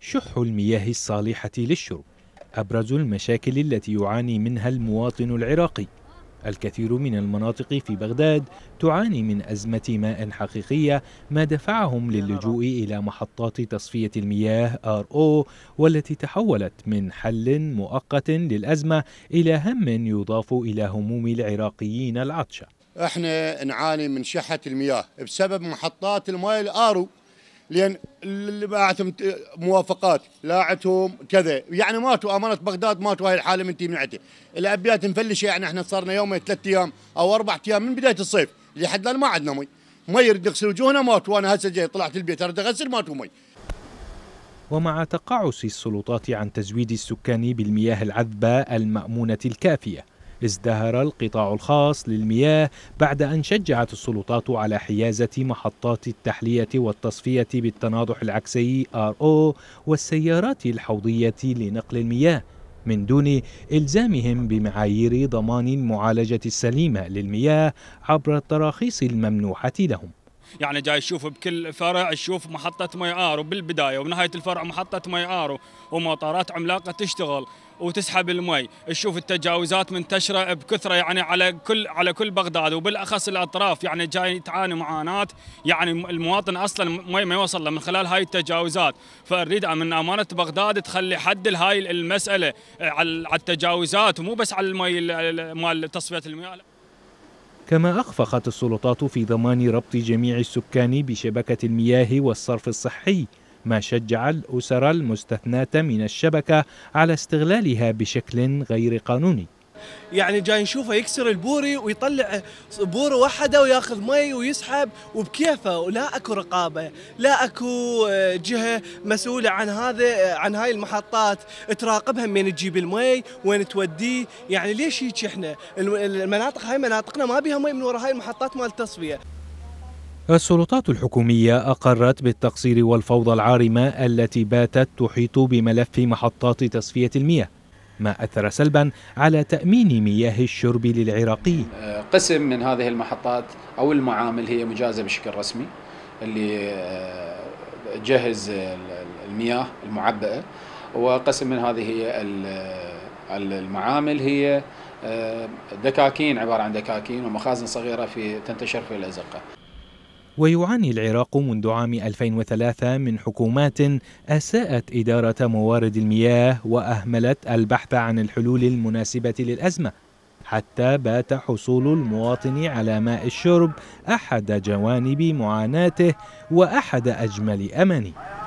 شح المياه الصالحة للشرب أبرز المشاكل التي يعاني منها المواطن العراقي. الكثير من المناطق في بغداد تعاني من أزمة ماء حقيقية ما دفعهم للجوء إلى محطات تصفية المياه RO والتي تحولت من حل مؤقت للأزمة إلى هم يضاف إلى هموم العراقيين العطشة. إحنا نعاني من شحة المياه بسبب محطات المياه الآرو لأن اللي باعتهم موافقات لاعتهم كذا. يعني ماتوا أمانة بغداد ماتوا هاي الحالة من تيم نعته الأبيات مفلشه يعني إحنا صارنا يومين ثلاث أيام أو أربع أيام من بداية الصيف. لحد الآن ما عندنا مي. ما يرد يغسل وجوهنا ماتوا. وأنا هسه جاي طلعت البيت اريد أغسل ماتوا مي. ومع تقاعس السلطات عن تزويد السكان بالمياه العذبة المأمونة الكافية ازدهر القطاع الخاص للمياه بعد أن شجعت السلطات على حيازة محطات التحلية والتصفية بالتناضح العكسي RO والسيارات الحوضية لنقل المياه. من دون إلزامهم بمعايير ضمان المعالجة السليمة للمياه عبر التراخيص الممنوحة لهم. يعني جاي يشوف بكل فرع يشوف محطة مي RO بالبداية وبنهاية الفرع محطة مي RO وماطورات عملاقة تشتغل وتسحب المي. تشوف التجاوزات منتشرة بكثرة يعني على كل على كل بغداد وبالأخص الأطراف يعني جاي تعاني معاناة. يعني المواطن أصلا مي ما يوصل له من خلال هاي التجاوزات. فأريد من أمانة بغداد تخلي حد لهاي المسألة على التجاوزات ومو بس على المي مال تصفية المياه. كما أخفقت السلطات في ضمان ربط جميع السكان بشبكة المياه والصرف الصحي ما شجع الأسر المستثناة من الشبكة على استغلالها بشكل غير قانوني. يعني جاي نشوفه يكسر البوري ويطلع بورة واحدة وياخذ مي ويسحب وبكيفه ولا أكو رقابة لا أكو آه، جهة مسؤولة عن هذا آه، عن هاي المحطات تراقبها من تجيب المي وين توديه. يعني ليش هيك إحنا؟ المناطق هاي مناطقنا ما بيها مي من وراء هاي المحطات مال التصفيه السلطات الحكومية أقرت بالتقصير والفوضى العارمة التي باتت تحيط بملف محطات تصفية المياه. ما أثر سلبا على تأمين مياه الشرب للعراقيين آه، قسم من هذه المحطات أو المعامل هي مجازة بشكل رسمي اللي آه، جهز المياه المعبئة وقسم من هذه هي المعامل هي آه، دكاكين عبارة عن دكاكين ومخازن صغيرة في تنتشر في الأزقة. ويعاني العراق منذ عام 2003 من حكومات أساءت إدارة موارد المياه وأهملت البحث عن الحلول المناسبة للأزمة. حتى بات حصول المواطن على ماء الشرب أحد جوانب معاناته وأحد أجمل أمانيه